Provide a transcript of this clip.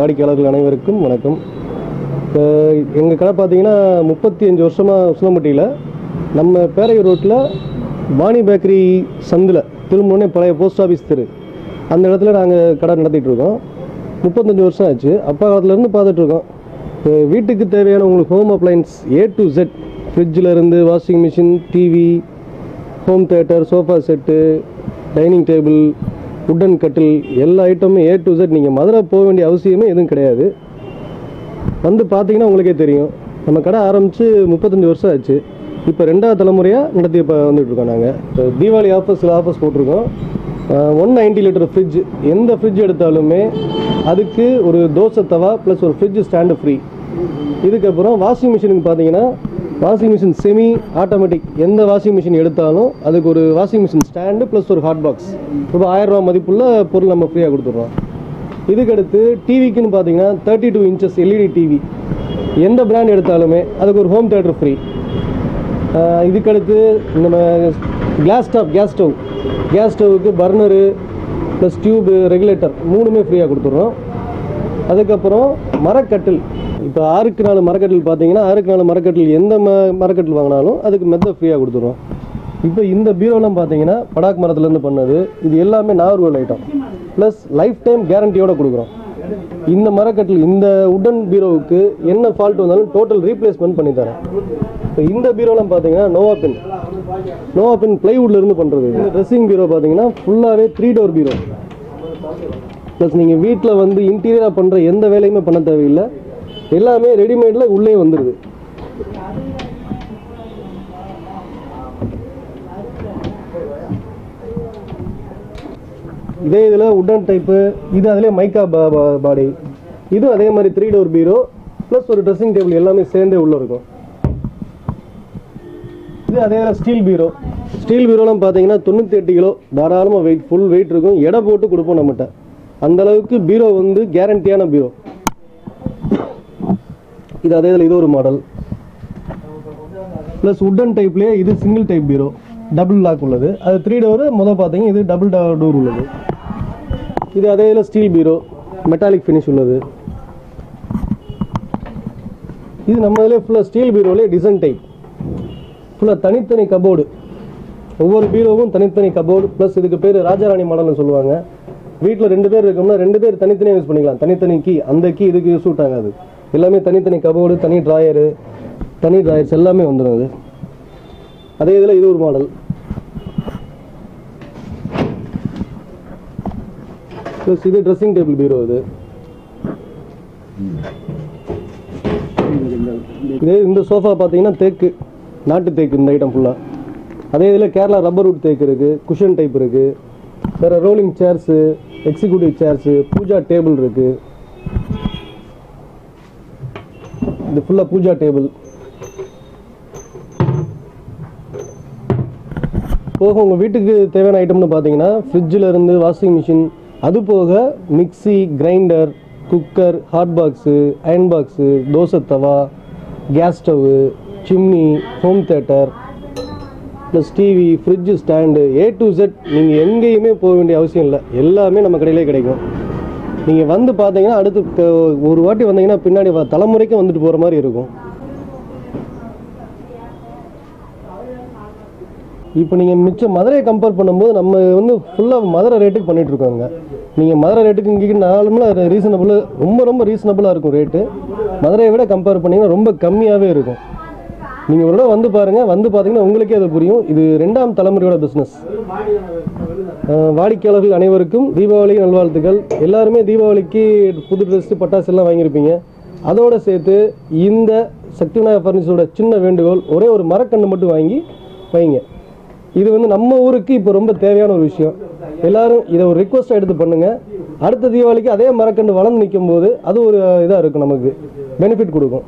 வாடிக்கையாளர்கள் அனைவருக்கும் வணக்கம். இப்போ எங்கள் கடை பார்த்தீங்கன்னா முப்பத்தி அஞ்சு வருஷமாக உசிலம்பட்டியில் நம்ம பேரையூர் ரோட்டில் வாணி பேக்கரி சந்தில் திரும்புனே பழைய போஸ்ட் ஆஃபீஸ் தெரு. அந்த இடத்துல நாங்கள் கடை நடத்திட்டு இருக்கோம் முப்பத்தஞ்சு வருஷம் ஆச்சு. அப்பா காலத்துலேருந்து பார்த்துட்ருக்கோம் இப்போ வீட்டுக்கு தேவையான உங்களுக்கு home appliances A to Z ஃப்ரிட்ஜில் washing machine TV home theatre sofa set dining table wooden கட்டில் எல்லா ஐட்டமும் ஏ டு செட் நீங்கள் மதுரை போக வேண்டிய அவசியமே எதுவும் கிடையாது. வந்து பார்த்தீங்கன்னா உங்களுக்கே தெரியும். நம்ம கடை ஆரம்பித்து முப்பத்தஞ்சு வருஷம் ஆச்சு. இப்போ ரெண்டாவது தலைமுறையாக நடத்தி இப்போ வந்துட்டுருக்கோம் நாங்கள் இப்போ தீபாவளி ஆஃபர்ஸில் ஆஃபர்ஸ் போட்டிருக்கோம். ஒன் நைன்டி லிட்டர் ஃப்ரிட்ஜ் எந்த ஃப்ரிட்ஜ் எடுத்தாலுமே அதுக்கு ஒரு தோசை தவா ப்ளஸ் ஒரு ஃப்ரிட்ஜ் ஸ்டாண்டு ஃப்ரீ இதுக்கப்புறம் வாஷிங் மிஷினுக்கு பார்த்தீங்கன்னா வாஷிங் மிஷின் செமி ஆட்டோமேட்டிக் எந்த வாஷிங் மிஷின் எடுத்தாலும் அதுக்கு ஒரு வாஷிங் மிஷின் ஸ்டாண்டு ப்ளஸ் ஒரு ஹாட் பாக்ஸ் இப்போ ஆயிரம் ரூபா மதிப்புள்ள பொருள் நம்ம ஃப்ரீயாக கொடுத்துட்றோம். இதுக்கடுத்து டிவிக்குன்னு பார்த்தீங்கன்னா thirty two inches LED TV எந்த பிராண்ட் எடுத்தாலுமே அதுக்கு ஒரு ஹோம் தேட்டர் ஃப்ரீ இதுக்கடுத்து நம்ம glass stove gas stove gas ஸ்டவ்வுக்கு burner plus tube regulator மூணுமே ஃப்ரீயாக கொடுத்துட்றோம். அதுக்கப்புறம் மரக்கட்டில். இப்போ ஆறுக்கு நாலு மரக்கட்டில் பார்த்தீங்கன்னா ஆறுக்கு நாலு மரக்கட்டில் எந்த ம மரக்கட்டில் வாங்கினாலும் அதுக்கு மெத்த ஃப்ரீயாக கொடுத்துருவோம். இப்போ இந்த பீரோலாம் பார்த்தீங்கன்னா படாக் மரத்துலேருந்து பண்ணது. இது எல்லாமே நார்வல் ஐட்டம் ப்ளஸ் லைஃப் டைம் கேரண்டியோடு கொடுக்குறோம். இந்த மரக்கட்டில் இந்த உடன் பீரோவுக்கு என்ன ஃபால்ட் வந்தாலும் டோட்டல் ரீப்ளேஸ்மெண்ட் பண்ணி தரேன். இப்போ இந்த பீரோலாம் பார்த்தீங்கன்னா நோவா பின் நோவா பின் பிளைவுட்ல பண்ணுறது இந்த ட்ரெஸ்ஸிங் பீரோ பார்த்தீங்கன்னா ஃபுல்லாகவே த்ரீ டோர் பீரோ. ப்ளஸ் நீங்கள் வீட்டில் வந்து இன்டீரியராக பண்ணுற எந்த வேலையுமே பண்ண தேவையில்லை. எல்லாமே ரெடிமேடில் உள்ளே வந்துடுது இதே இதில் உட்டன் டைப்பு இது அதிலே மைக்கா பாடி. இதுவும் அதே மாதிரி த்ரீ டோர் பீரோ ப்ளஸ் ஒரு ட்ரெஸ்ஸிங் டேபிள் எல்லாமே சேர்ந்தே உள்ளே இருக்கும். இது அதே ஸ்டீல் பீரோ ஸ்டீல் பீரோலாம் பார்த்தீங்கன்னா தொண்ணூற்றி எட்டு கிலோ தாராளமாக வெயிட் ஃபுல் வெயிட் இருக்கும். எடை போட்டு கொடுப்போம் நம்மகிட்ட. அந்தளவுக்கு பீரோ வந்து கேரண்டியான பீரோ இது அதே இதில் இது ஒரு மாடல் ப்ளஸ் உட்டன் டைப்லேயே இது single type bureau double lock உள்ளது. அது த்ரீ டோரு முதல் பார்த்தீங்க இது டபுள் டோர் உள்ளது. இது அதே இதில் ஸ்டீல் பீரோ மெட்டாலிக் ஃபினிஷ் உள்ளது. இது நம்ம இதில் ஃபுல்லாக ஸ்டீல் பீரோவிலே டிசைன் டைப் ஃபுல்லாக தனித்தனி கபோர்டு ஒவ்வொரு பீரோவும் தனித்தனி கபோர்டு ப்ளஸ் இதுக்கு பேர் ராஜாராணி மாடல்னு சொல்லுவாங்க. வீட்டில் ரெண்டு பேர் இருக்கோம்னா ரெண்டு பேர் தனித்தனியாக யூஸ் பண்ணிக்கலாம். தனித்தனி கீ அந்த கீ இதுக்கு சூட் ஆகாது எல்லாமே தனித்தனி கபோர்டு தனி ட்ராயரு தனி ட்ராயர்ஸ் எல்லாமே வந்துடும் அது அதே இதில் இது ஒரு மாடல் ப்ளஸ் இது ட்ரெஸ்ஸிங் டேபிள் பீரோ இது. இதே இந்த சோஃபா பார்த்தீங்கன்னா தேக்கு நாட்டு தேக்கு இந்த ஐட்டம் ஃபுல்லாக அதே இதில் கேரளா ரப்பர் உட் தேக்கு இருக்குது குஷன் டைப் இருக்குது வேறு rolling chairs executive chairs puja table இருக்குது இது ஃபுல்லாக பூஜா டேபிள் போக உங்கள் வீட்டுக்கு தேவையான ஐட்டம்னு பார்த்தீங்கன்னா ஃப்ரிட்ஜில் இருந்து வாஷிங் மிஷின் அது போக mixie grinder cooker hot box iron box dosa tawa gas stove chimney home theatre plus TV fridge stand A to Z நீங்கள் எங்கேயுமே போக வேண்டிய அவசியம் இல்லை. எல்லாமே நம்ம கடையிலே கிடைக்கும். நீங்கள் வந்து பார்த்தீங்கன்னா அடுத்து ஒரு வாட்டி வந்தீங்கன்னா பின்னாடி வ- தலைமுறைக்கும் வந்துட்டு போகிற மாதிரி இருக்கும். இப்போ நீங்கள் மிச்சம் மதுரையை கம்பேர் பண்ணும்போது நம்ம வந்து ஃபுல்லாக மதுரை ரேட்டுக்கு பண்ணிகிட்ருக்கோங்க இருக்கோங்க நீங்கள் மதுரை ரேட்டுக்கு இங்கே நார்மலாக ரீசனபுளாக ரொம்ப ரொம்ப ரீசனபுளாக இருக்கும் ரேட்டு மதுரையை விட கம்பேர் பண்ணிங்கன்னா ரொம்ப கம்மியாகவே இருக்கும். நீங்கள் ஒரு தடவை வந்து பாருங்கள் வந்து பார்த்தீங்கன்னா உங்களுக்கே அது புரியும். இது ரெண்டாம் தலைமுறையோட பிஸ்னஸ் வாடிக்கையாளர்கள் அனைவருக்கும் தீபாவளி நல்வாழ்த்துக்கள். எல்லாருமே தீபாவளிக்கு புது ட்ரெஸ்ஸு பட்டாசு எல்லாம் வாங்கியிருப்பீங்க. அதோடு சேர்த்து இந்த சக்தி விநாயகர் ஃபர்னிச்சரோட சின்ன வேண்டுகோள் ஒரே ஒரு மரக்கன்று மட்டும் வாங்கி வைங்க. இது வந்து நம்ம ஊருக்கு இப்போ ரொம்ப தேவையான ஒரு விஷயம். எல்லாரும் இதை ஒரு ரிக்வஸ்ட்டாக எடுத்து பண்ணுங்கள் அடுத்த தீபாவளிக்கு அதே மரக்கன்று வளர்ந்து நிற்கும் போது அது ஒரு இதாக இருக்கும் நமக்கு. பெனிஃபிட் கொடுக்கும்.